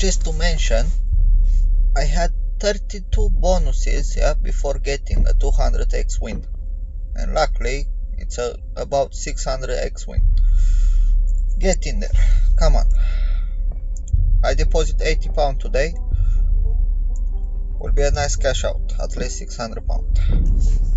Just to mention, I had 32 bonuses yeah, before getting a 200x win. And luckily, it's a, about 600x win. Get in there. Come on. I deposit 80 pound today. Will be a nice cash out, at least 600 pound.